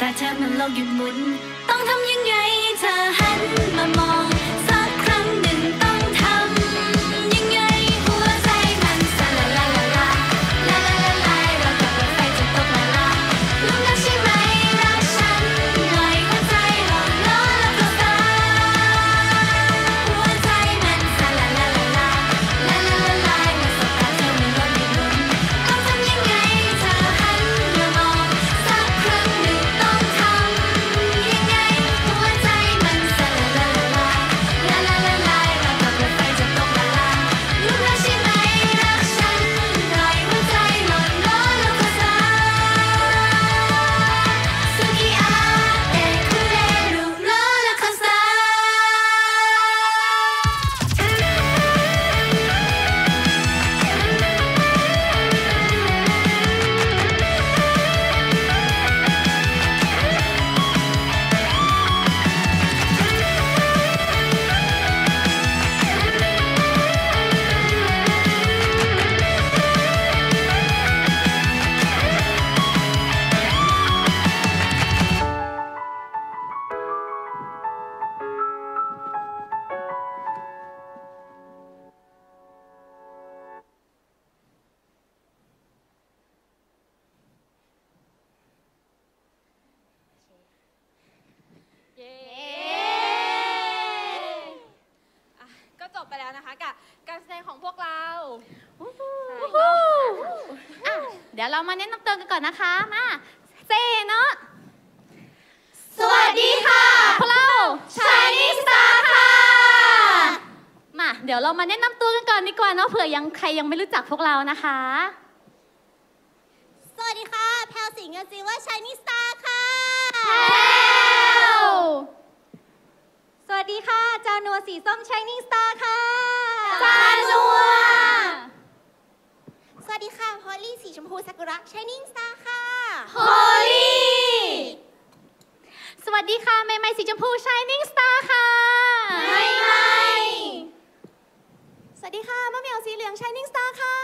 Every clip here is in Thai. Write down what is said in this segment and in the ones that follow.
ตาเธอมันโลกหยุดหมุน ต้องทำยังไงเธอหันมามอง เรามาแนะนำตัวกันก่อนนะคะ มาเซเนาะสวัสดีค่ะพวกเราชายนิสตาค่ะ มาเดี๋ยวเรามาแนะนำตัวกันก่อนดีกว่าเนาะเผื่อยังใครยังไม่รู้จักพวกเรานะคะ สวัสดีค่ะ แพลวสิงห์จิว่าชายนิสตาค่ะ สวัสดีค่ะ จานัวสีส้มชายนิสตาค่ะ จานัว สวัสดีค่ะพอลลี่สีชมพูซากุระ Shining Stars ค่ะ พอลลี่ สวัสดีค่ะ ไมไมสีชมพู Shining Stars ค่ะ ไมไม สวัสดีค่ะมะเหมียวสีเหลือง Shining Stars ค่ะ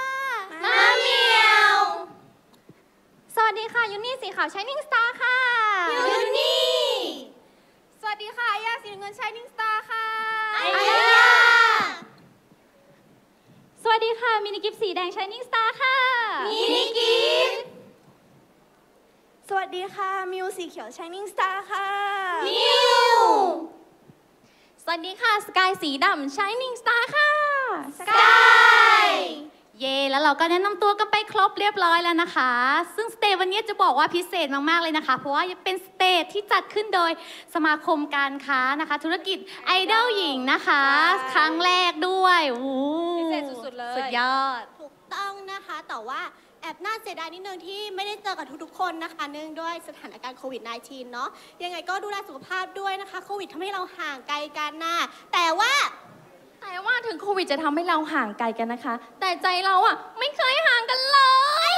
มะเหมียว สวัสดีค่ะยูนี่สีขาว Shining Stars ค่ะ ยูนี่ สวัสดีค่ะอยาสีเงิน Shining Star ค่ะอยา นิกิฟต์สีแดง Shining Star ค่ะ มินิกิฟต์สวัสดีค่ะ มิวสีเขียว Shining Star ค่ะ มิว สวัสดีค่ะ สกายสีดำ Shining Star ค่ะ สกาย เย่แล้วเราก็แนะนำตัวกันไปครบเรียบร้อยแล้วนะคะ ซึ่ง stage วันนี้จะบอกว่าพิเศษมากๆเลยนะคะ เพราะว่าเป็น stage ที่จัดขึ้นโดยสมาคมการค้านะคะ ธุรกิจไอดอลหญิงนะคะ ครั้งแรกด้วยโอ้โหพิเศษสุดๆเลย สุดยอด ถูกต้องนะคะ แต่ว่าแอบน่าเสียดายนิดนึงที่ไม่ได้เจอกับทุกๆคนนะคะเนื่องด้วยสถานการณ์โควิด -19 เนาะยังไงก็ดูแลสุขภาพด้วยนะคะโควิดทำให้เราห่างไกลกันนะแต่ว่า แม้ว่าถึงโควิดจะทำให้เราห่างไกลกันนะคะ แต่ใจเราอะไม่เคยห่างกันเลย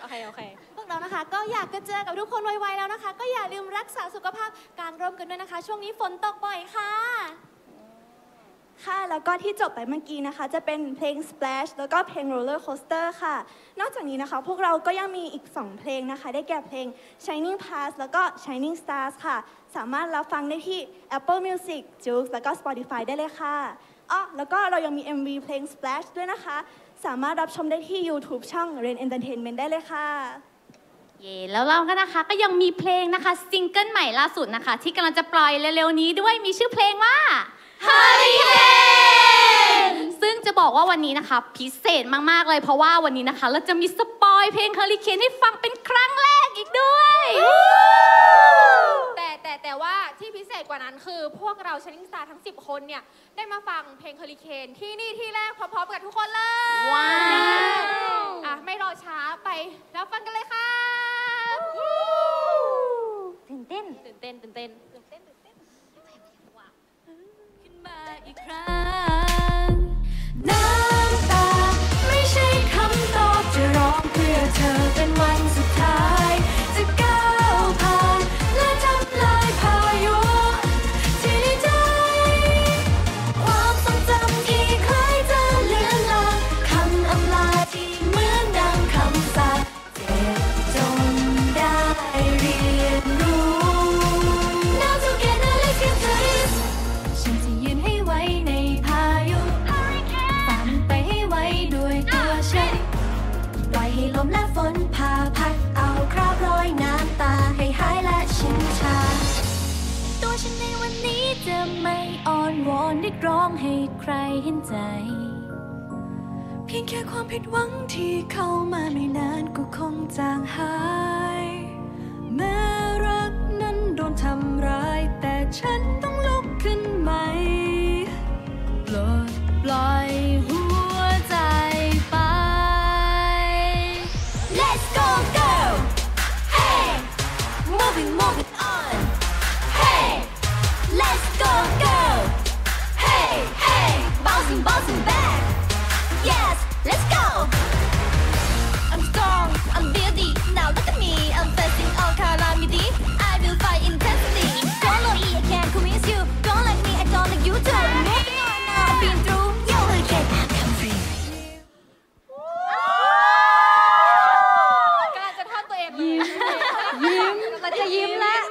โอเค โอเค พวกเรานะคะ ก็อยากจะเจอกับทุกคนไวๆแล้วนะคะ ก็อย่าลืมรักษาสุขภาพกางร่มกันด้วยนะคะ ช่วงนี้ฝนตกบ่อยค่ะ ค่ะ แล้วก็ที่จบไปเมื่อกี้นะคะ จะเป็นเพลง Splash แล้วก็เพลง Roller Coaster ค่ะ นอกจากนี้นะคะ พวกเราก็ยังมีอีก 2 เพลงนะคะ ได้แก่เพลง Shining Past แล้วก็ Shining Stars ค่ะ สามารถรับฟังได้ที่ Apple Music, j o o x แล้วก็ Spotify ได้เลยค่ะอ๋อแล้วก็เรายังมี MV เพลง Splash ด้วยนะคะ สามารถรับชมได้ที่ YouTube ช่อง Rain Entertainment ได้เลยค่ะเย่แล้วเราก็นะคะก็ยังมีเพลงนะคะซิงเกิลใหม่ล่าสุดนะคะ ที่กำลังจะปล่อยเร็วๆนี้ด้วยมีชื่อเพลงว่า Hurricane ซึ่งจะบอกว่าวันนี้นะคะ พิเศษมากๆเลยเพราะว่าวันนี้นะคะ เราจะมี spoil เพลง Hurricane ให้ฟังเป็นครั้งแรกอีกด้วย แต่แต่แต่ว่าที่พิเศษกว่านั้นคือ พวกเรา Shining Star ทั้ง 10 คนเนี่ย ได้มาฟังเพลงเคอริเคนที่นี่ที่แรกพร้อมๆกับทุกคนเลยว้าว อะไม่รอช้าไปแล้วฟังกันเลยค่ะ ตื่นเต้นตื่นเต้นตื่นเต้นตื่นเต้นตื่นเต้น ขึ้นมา อีกครั้ง น้ำตาไม่ใช่คำตอบจะร้องเพื่อเธอเป็นวันสุด ให้ใครเห็นใจ เพียงแค่ความผิดหวังที่เข้ามาไม่นานก็คงจางหาย แม้รักนั้นโดนทำร้ายแต่ฉันต้อง จะทอดตัวเองเลยยิ้มกำลังจะยิ้มแล้ว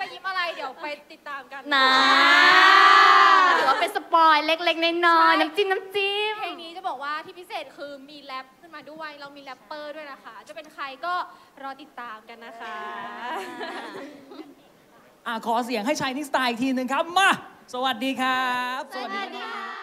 จะยิ้มอะไรเดี๋ยวไปติดตามกันนะถือว่าเป็น spoil เล็กๆน้อยๆน้ำจิ้มน้ำจิ้มเพลงนี้จะบอกว่าที่พิเศษคือมีแรปขึ้นมาด้วย เรามีแรปเปอร์ด้วยนะคะ จะเป็นใครก็รอติดตามกันนะคะอะขอเสียงให้ Shining Star อีกทีหนึ่งครับ มา สวัสดีครับ สวัสดีค่ะ